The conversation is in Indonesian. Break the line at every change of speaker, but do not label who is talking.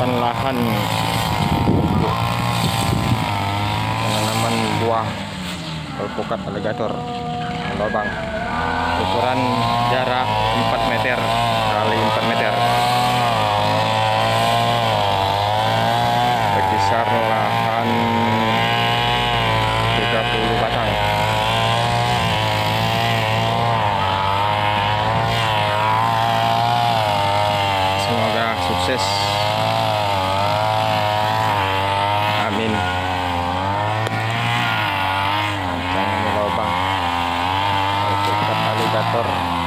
pemanfaatan lahan. Untuk penanaman buah alpukat alligator lubang ukuran jarak 4 meter kali 4 meter. Berkisar lahan 30 batang. Semoga sukses alpukat